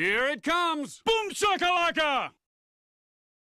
Here it comes! Boom shakalaka!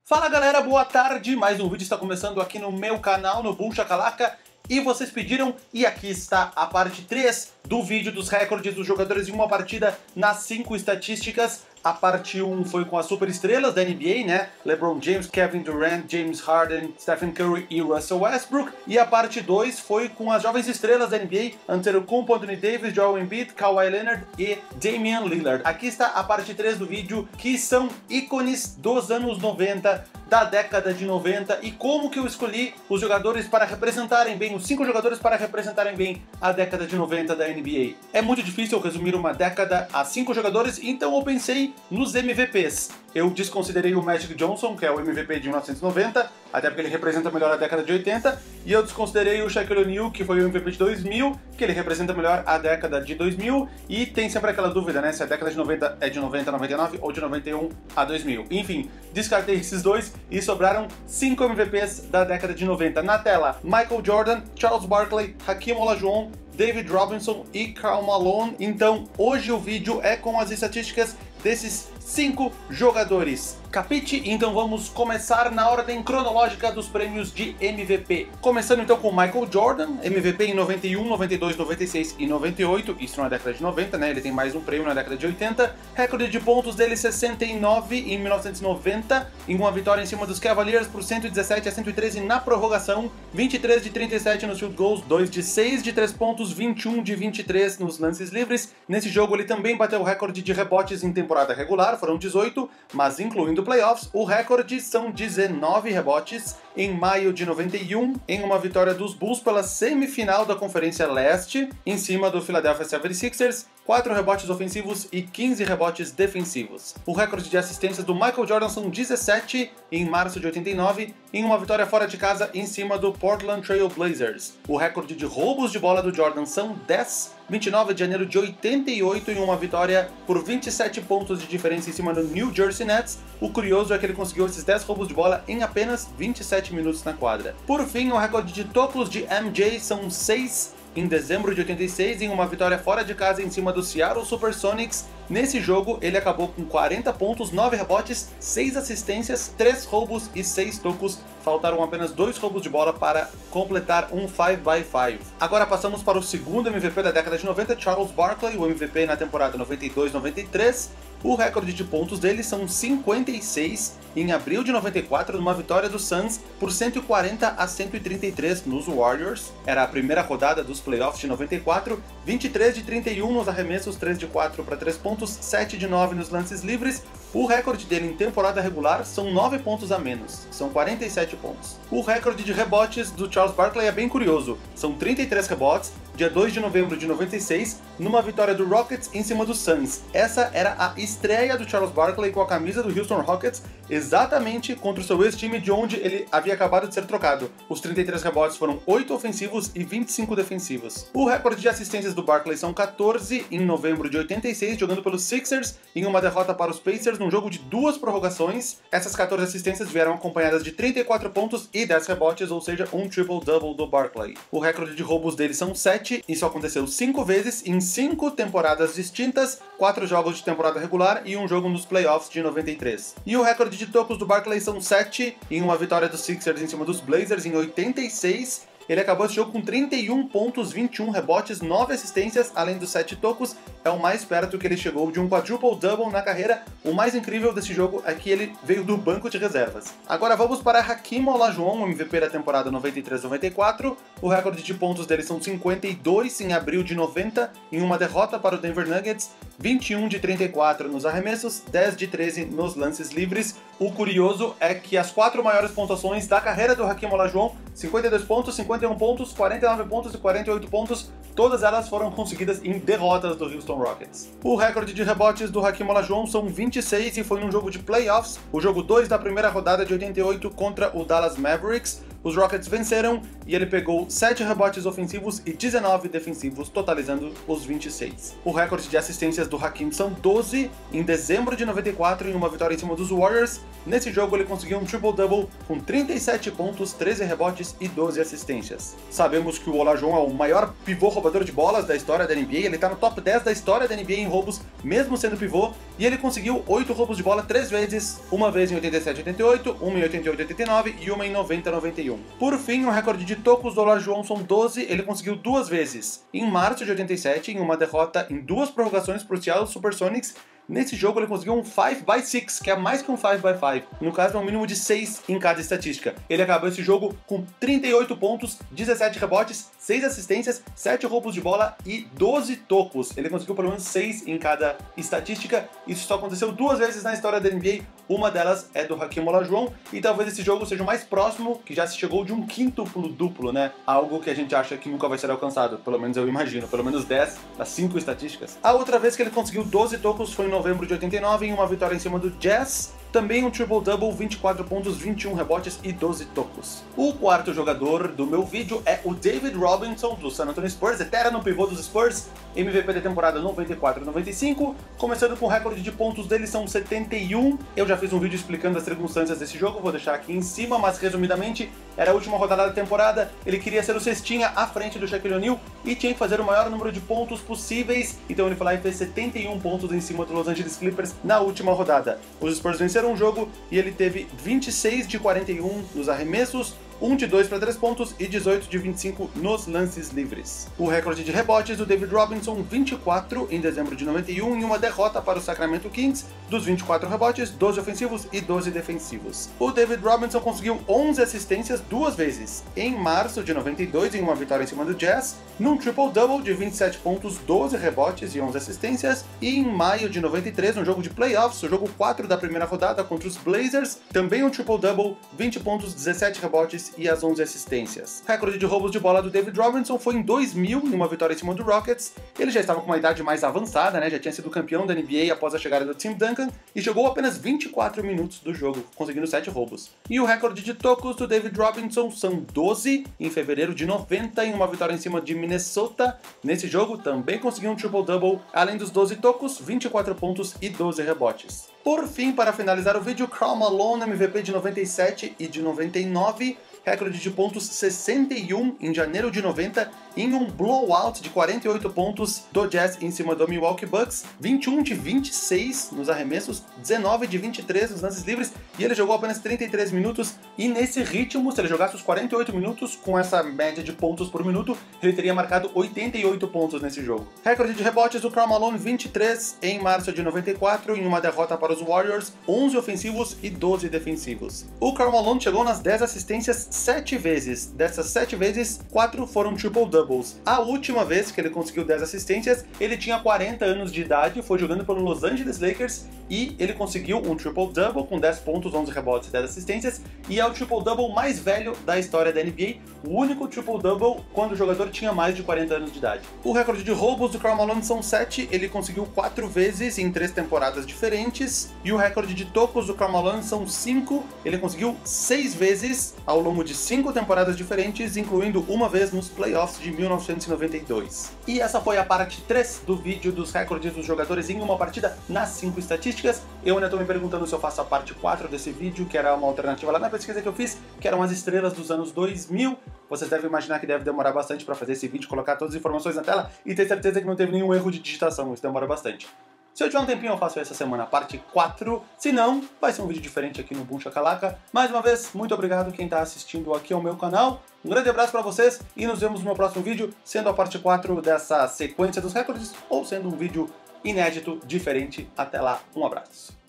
Fala galera, boa tarde! Mais um vídeo está começando aqui no meu canal, no Boom Shakalaka. E vocês pediram, e aqui está a parte 3 do vídeo dos recordes dos jogadores em uma partida nas 5 estatísticas. A parte 1 foi com as superestrelas da NBA, né? LeBron James, Kevin Durant, James Harden, Stephen Curry e Russell Westbrook. E a parte 2 foi com as jovens estrelas da NBA, Antetokounmpo, Anthony Davis, Joel Embiid, Kawhi Leonard e Damian Lillard. Aqui está a parte 3 do vídeo, que são ícones dos anos 90, da década de 90 e como que eu escolhi os jogadores para representarem bem, os cinco jogadores para representarem bem a década de 90 da NBA. É muito difícil resumir uma década a cinco jogadores, então eu pensei nos MVPs. Eu desconsiderei o Magic Johnson, que é o MVP de 1990, até porque ele representa melhor a década de 80, e eu desconsiderei o Shaquille O'Neal, que foi o MVP de 2000, que ele representa melhor a década de 2000, e tem sempre aquela dúvida, né, se a década de 90 é de 90 a 99 ou de 91 a 2000. Enfim, descartei esses dois e sobraram 5 MVPs da década de 90. Na tela, Michael Jordan, Charles Barkley, Hakeem Olajuwon, David Robinson e Karl Malone. Então, hoje o vídeo é com as estatísticas desses cinco jogadores. Capite? Então vamos começar na ordem cronológica dos prêmios de MVP. Começando então com Michael Jordan, MVP em 91, 92, 96 e 98, isso na década de 90, né? Ele tem mais um prêmio na década de 80. Recorde de pontos dele 69 em 1990, em uma vitória em cima dos Cavaliers por 117 a 113 na prorrogação, 23 de 37 nos field goals, 2 de 6 de 3 pontos, 21 de 23 nos lances livres. Nesse jogo ele também bateu o recorde de rebotes em temporada regular, foram 18, mas incluindo playoffs, o recorde são 19 rebotes em maio de 91, em uma vitória dos Bulls pela semifinal da Conferência Leste, em cima do Philadelphia 76ers, 4 rebotes ofensivos e 15 rebotes defensivos. O recorde de assistências do Michael Jordan são 17 em março de 89, em uma vitória fora de casa em cima do Portland Trail Blazers. O recorde de roubos de bola do Jordan são 10 29 de janeiro de 88 em uma vitória por 27 pontos de diferença em cima do New Jersey Nets. O curioso é que ele conseguiu esses 10 roubos de bola em apenas 27 minutos na quadra. Por fim, o recorde de tocos de MJ são 6 em dezembro de 86 em uma vitória fora de casa em cima do Seattle Supersonics. Nesse jogo, ele acabou com 40 pontos, 9 rebotes, 6 assistências, 3 roubos e 6 tocos. Faltaram apenas 2 roubos de bola para completar um 5x5. Agora passamos para o segundo MVP da década de 90, Charles Barkley, o MVP na temporada 92-93. O recorde de pontos dele são 56 em abril de 94, numa vitória do Suns por 140 a 133 nos Warriors. Era a primeira rodada dos playoffs de 94, 23 de 31 nos arremessos, 3 de 4 para 3 pontos, 7 de 9 nos lances livres. O recorde dele em temporada regular são 9 pontos a menos, são 47 pontos. O recorde de rebotes do Charles Barkley é bem curioso, são 33 rebotes, dia 2 de novembro de 96, numa vitória do Rockets em cima do Suns. Essa era a estreia do Charles Barkley com a camisa do Houston Rockets, exatamente contra o seu ex-time de onde ele havia acabado de ser trocado. Os 33 rebotes foram 8 ofensivos e 25 defensivos. O recorde de assistências do Barkley são 14 em novembro de 86, jogando pelos Sixers em uma derrota para os Pacers num jogo de duas prorrogações. Essas 14 assistências vieram acompanhadas de 34 pontos e 10 rebotes, ou seja, um triple-double do Barkley. O recorde de roubos dele são 7, isso aconteceu 5 vezes em 5 temporadas distintas, 4 jogos de temporada regular e um jogo nos playoffs de 93. E o recorde de tocos do Barkley são 7, em uma vitória dos Sixers em cima dos Blazers em 86 ele acabou esse jogo com 31 pontos, 21 rebotes, 9 assistências, além dos 7 tocos. É o mais perto que ele chegou de um quadruple-double na carreira. O mais incrível desse jogo é que ele veio do banco de reservas. Agora vamos para Hakim Olajuwon, MVP da temporada 93-94. O recorde de pontos dele são 52 em abril de 90, em uma derrota para o Denver Nuggets. 21 de 34 nos arremessos, 10 de 13 nos lances livres. O curioso é que as quatro maiores pontuações da carreira do Hakim Olajuwon, 52 pontos, 51 pontos, 49 pontos e 48 pontos, todas elas foram conseguidas em derrotas do Houston Rockets. O recorde de rebotes do Hakim Olajuwon são 26 e foi num jogo de playoffs, o jogo 2 da primeira rodada de 88 contra o Dallas Mavericks. Os Rockets venceram e ele pegou 7 rebotes ofensivos e 19 defensivos, totalizando os 26. O recorde de assistências do Hakim são 12 em dezembro de 94 em uma vitória em cima dos Warriors. Nesse jogo ele conseguiu um triple-double com 37 pontos, 13 rebotes e 12 assistências. Sabemos que o Olajuwon é o maior pivô roubador de bolas da história da NBA, ele está no top 10 da história da NBA em roubos, mesmo sendo pivô, e ele conseguiu 8 roubos de bola 3 vezes, uma vez em 87-88, uma em 88-89 e uma em 90-91. Por fim, o recorde de tocos do Olajuwon são 12, ele conseguiu duas vezes, em março de 87, em uma derrota em duas prorrogações para o Seattle Supersonics, Nesse jogo ele conseguiu um 5 by 6, que é mais que um 5 by 5. No caso é um mínimo de 6 em cada estatística. Ele acabou esse jogo com 38 pontos, 17 rebotes, 6 assistências, 7 roubos de bola e 12 tocos. Ele conseguiu pelo menos 6 em cada estatística. Isso só aconteceu duas vezes na história da NBA. Uma delas é do Hakim Olajuwon e talvez esse jogo seja o mais próximo que já se chegou de um quíntuplo duplo, né? Algo que a gente acha que nunca vai ser alcançado, pelo menos eu imagino, pelo menos 10 das 5 estatísticas. A outra vez que ele conseguiu 12 tocos foi em novembro de 89 em uma vitória em cima do Jazz também um triple-double, 24 pontos, 21 rebotes e 12 tocos. O quarto jogador do meu vídeo é o David Robinson, do San Antonio Spurs, eterno pivô dos Spurs, MVP da temporada 94-95, começando com o recorde de pontos dele são 71. Eu já fiz um vídeo explicando as circunstâncias desse jogo, vou deixar aqui em cima, mas resumidamente, era a última rodada da temporada, ele queria ser o cestinha à frente do Shaquille O'Neal e tinha que fazer o maior número de pontos possíveis, então ele foi lá e fez 71 pontos em cima do Los Angeles Clippers na última rodada. Os Spurs venceram um jogo e ele teve 26 de 41 nos arremessos, 1 de 2 para 3 pontos e 18 de 25 nos lances livres. O recorde de rebotes do David Robinson, 24 em dezembro de 91, em uma derrota para o Sacramento Kings, dos 24 rebotes, 12 ofensivos e 12 defensivos. O David Robinson conseguiu 11 assistências duas vezes, em março de 92, em uma vitória em cima do Jazz, num triple-double de 27 pontos, 12 rebotes e 11 assistências, e em maio de 93, no jogo de playoffs, o jogo 4 da primeira rodada contra os Blazers, também um triple-double, 20 pontos, 17 rebotes e as 11 assistências. O recorde de roubos de bola do David Robinson foi em 2000, em uma vitória em cima do Rockets. Ele já estava com uma idade mais avançada, né? Já tinha sido campeão da NBA após a chegada do Tim Duncan e jogou apenas 24 minutos do jogo, conseguindo 7 roubos. E o recorde de tocos do David Robinson são 12 em fevereiro de 90, em uma vitória em cima de Minnesota. Nesse jogo também conseguiu um triple-double, além dos 12 tocos, 24 pontos e 12 rebotes. Por fim, para finalizar o vídeo, Karl Malone, MVP de 97 e de 99, recorde de pontos 61 em janeiro de 90 em um blowout de 48 pontos do Jazz em cima do Milwaukee Bucks, 21 de 26 nos arremessos, 19 de 23 nos lances livres e ele jogou apenas 33 minutos e nesse ritmo, se ele jogasse os 48 minutos com essa média de pontos por minuto, ele teria marcado 88 pontos nesse jogo. Recorde de rebotes do Karl Malone 23 em março de 94 em uma derrota para os Warriors, 11 ofensivos e 12 defensivos. O Karl Malone chegou nas 10 assistências 7 vezes, dessas 7 vezes, 4 foram triple-double doubles. A última vez que ele conseguiu 10 assistências, ele tinha 40 anos de idade, foi jogando pelo Los Angeles Lakers e ele conseguiu um triple-double com 10 pontos, 11 rebotes e 10 assistências, e é o triple-double mais velho da história da NBA, o único triple-double quando o jogador tinha mais de 40 anos de idade. O recorde de roubos do Karl Malone são 7, ele conseguiu 4 vezes em 3 temporadas diferentes, e o recorde de tocos do Karl Malone são 5, ele conseguiu 6 vezes ao longo de 5 temporadas diferentes, incluindo uma vez nos playoffs de 1992. E essa foi a parte 3 do vídeo dos recordes dos jogadores em uma partida nas 5 estatísticas. Eu ainda estou me perguntando se eu faço a parte 4 desse vídeo, que era uma alternativa lá na pesquisa que eu fiz, que eram as estrelas dos anos 2000. Vocês devem imaginar que deve demorar bastante para fazer esse vídeo, colocar todas as informações na tela e ter certeza que não teve nenhum erro de digitação, isso demora bastante. Se eu tiver um tempinho, eu faço essa semana, parte 4. Se não, vai ser um vídeo diferente aqui no Boom Chacalaca. Mais uma vez, muito obrigado quem está assistindo aqui ao meu canal. Um grande abraço para vocês e nos vemos no meu próximo vídeo, sendo a parte 4 dessa sequência dos recordes ou sendo um vídeo inédito, diferente. Até lá, um abraço.